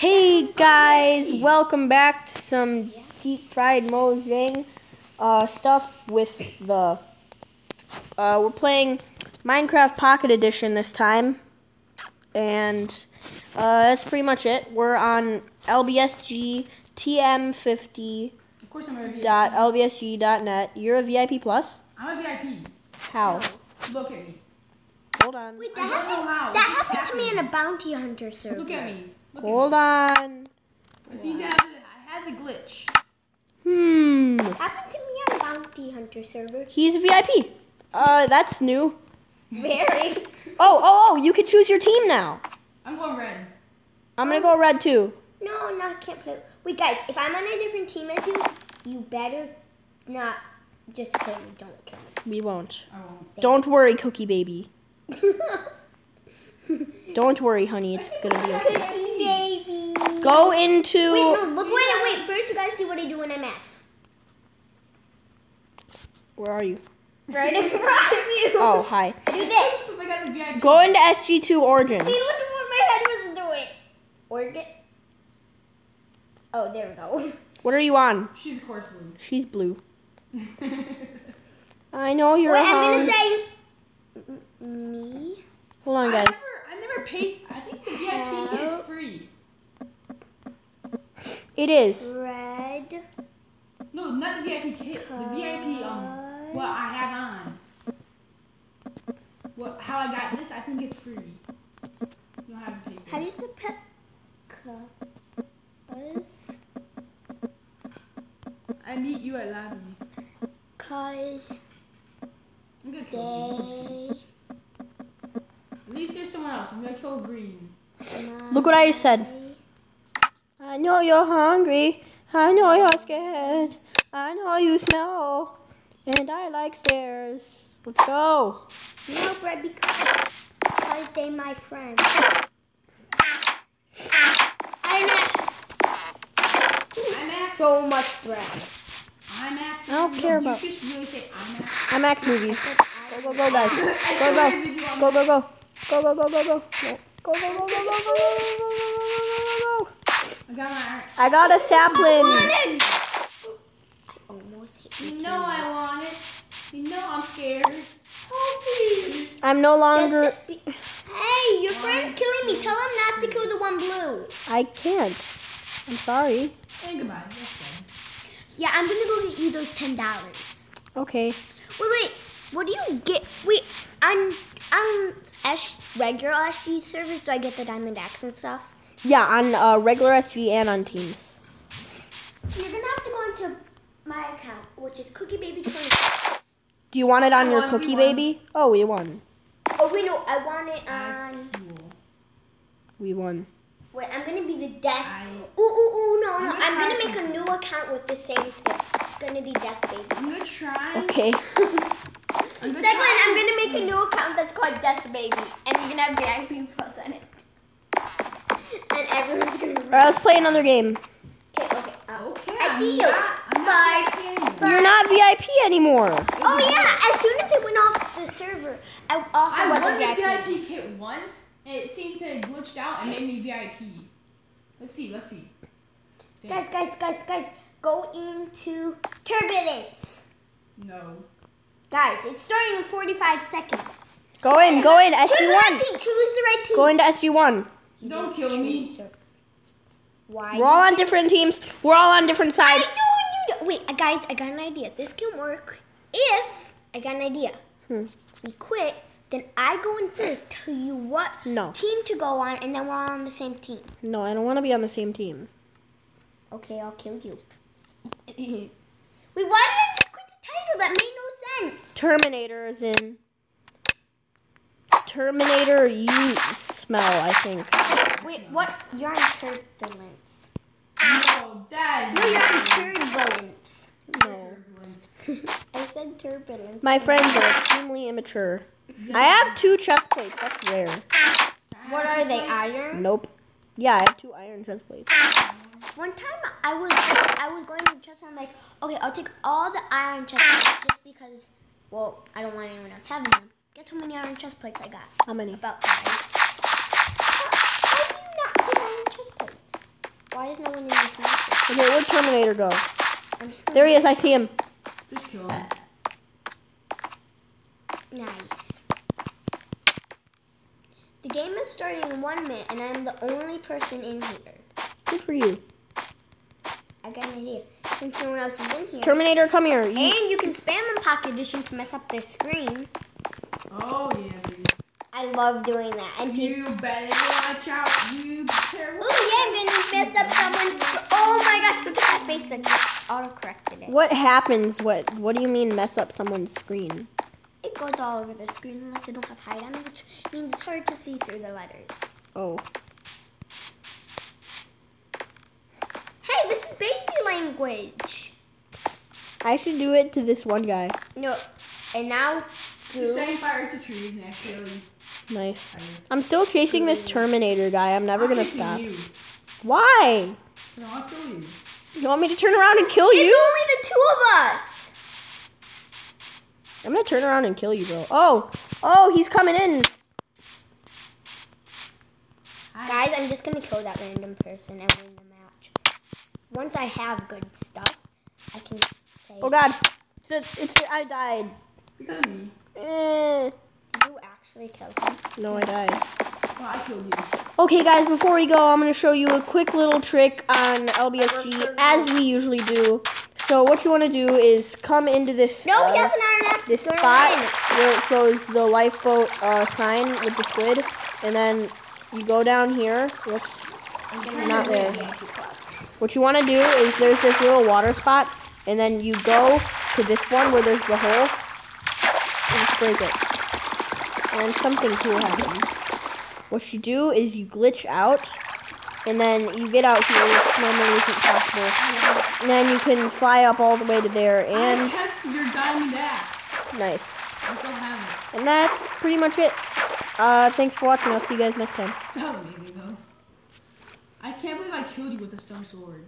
Hey guys, welcome back to some deep fried Mojang uh, stuff with the. Uh, we're playing Minecraft Pocket Edition this time, and uh, that's pretty much it. We're on LBSG TM50 Of course I'm a VIP. dot lbsg.net. You're a VIP plus. I'm a VIP. How? Look at me. Hold on. Wait, I that don't know happened. how. That This happened to me in a bounty hunter server. Look at me. Look Hold on. at. I see that has a, it has a glitch. Hmm. Happened to me on bounty hunter server. He's a VIP. Uh, that's new. Very. Oh, oh, oh! You can choose your team now. I'm going red. I'm gonna go red too. No, no, I can't play. Wait, guys, if I'm on a different team as you, you better not just kill me. Don't kill We won't. I won't. Don't worry, Cookie Baby. Don't worry, honey. It's gonna be okay. Cookie baby. Go into. Wait, no, look, wait, no, wait. First, you guys see what I do when I'm mad. Where are you? Right in front of you. Oh, hi. Do this. Oh god. Go into SG2 Origins. See, look at what my head was doing. Origin. Oh, there we go. What are you on? She's of course blue. She's blue. I know you're Wait, I'm gonna say me. Hold on, I guys. never, I never paid. I think the VIP kit is free. It is. Red. No, not the VIP kit. The VIP um, what I have on. What? How I got this? I think it's free. You don't have to pay. For How do it. you spell cause? I meet you at lobby. Cause I'm gonna kill you. they. At least there's someone else. I'm gonna kill green. Look what I just said. I know you're hungry. I know you're scared. I know you smell. And I like stairs. Let's go. No bread because because they my friend. I'm Max. I'm Max. So much bread. I'm Max. I don't care about- really say I'm Max. I'm Max Movies. Go, go, go, guys. Go, go. Go, go, go. Go, go, go, go, go. No. Go, go, go, go, go, go, go, go, go, go, go, go. I got my. I got a sapling. I almost hit You know I want it. You know I'm scared. Help me. I'm no longer. just be- hey, your friend's killing me. Tell him not to kill the one blue. I can't. I'm sorry. And goodbye. That's Yeah, I'm gonna go get you those ten dollars. Okay. Wait, wait. What do you get? Wait, I'm. S regular SG servers, do I get the diamond axe and stuff? Yeah, on uh, regular SG and on Teams. You're gonna have to go into my account, which is Cookie Baby Twenty. Do you want it on I your cookie baby? Oh, we won. Oh wait, no, I want it on. We won. Wait, I'm gonna be the death. I- Ooh, ooh, ooh, no, no. I'm gonna I'm gonna try make a new account with the same skin. It's gonna be Death Baby. I'm gonna try. Okay. I'm gonna Declan, try. I'm gonna make a new account that's called Death Baby, and you're gonna have VIP plus on it. And everyone's gonna. Alright, let's play another game. Okay, okay. uh, Okay. I I'm see you. Not, I'm Bye. not happy. You're not VIP anymore. Oh yeah! As soon as it went off the server, I also I wasn't won the VIP. VIP kit once, it seemed to have glitched out and made me VIP. Let's see, let's see. Damn. Guys, guys, guys, guys, go into turbulence. No. Guys, it's starting in 45 seconds. Go in, go in, Choose the right SG1. team. Choose the right team. Go into SG1. You Don't didn't kill me. choose Why? We're all on different teams. We're all on different I know sides. you. do- Wait, uh, guys, I got an idea. This can work if I got an idea. Hmm. We quit, then I go in first, tell you what No. team to go on, and then we're all on the same team. No, I don't want to be on the same team. Okay, I'll kill you. Wait, why did I just quit the title? That made no sense. Terminator is in. Terminator, you smell, I think. Wait, what? You're on turbulence. No, that No, is you're on turbulence. No. I said turbulence. My friends are extremely immature. I have two chest plates. That's rare. What are they? Iron? Nope. Yeah, I have two iron chest plates. One time I was I was going to the chest and I'm like, okay, I'll take all the iron chest plates just because, well, I don't want anyone else having them. Guess how many iron chest plates I got? How many? About five. How do you not put iron chest plates? is no one in this match? Okay, where'd Terminator go? I'm just gonna There he is. I see him. Just kill him. Nice. The game is starting in one minute, and I'm the only person in here. Good for you. I got an idea. Since no one else is in here. Terminator, come here. You- and you can spam on Pocket Edition to mess up their screen. Oh yeah, dude. I love doing that. And. You better watch out. You better watch Oh yeah, I'm gonna mess up someone's. Oh my gosh, look at that face that just auto-corrected it. What happens? What What do you mean mess up someone's screen? It goes all over the screen unless they don't have hide on which means it's hard to see through the letters. Oh. Hey, this is baby language. I should do it to this one guy. No, and now who? setting fire to trees and actually. Nice. I'm still chasing this Terminator guy. I'm never I'm gonna stop. You. Why? No, I'll kill you. You want me to turn around and kill It's you? only the two of us. I'm gonna turn around and kill you, bro. Oh, oh, he's coming in. Guys, I'm just gonna kill that random person and win the match. Once I have good stuff, I can say. Oh God, So it's, it's I died. Because of me. Eh. Did you actually kill him? No, I died. Well, I killed you. Okay, guys, before we go, I'm gonna show you a quick little trick on LBSG, as we usually do. So what you want to do is come into this No, uh, he has an iron axe. this spot where it shows the lifeboat uh, sign with the squid, and then you go down here. Whoops, not there. What you want to do is there's this little water spot, and then you go to this one where there's the hole, and just break it. And something cool happens. What you do is you glitch out, and then you get out here, which normally isn't possible. And then you can fly up all the way to there, and your diamond axe. nice. I still have it. And that's pretty much it. Uh, thanks for watching. I'll see you guys next time. That was amazing though. I can't believe I killed you with a stone sword.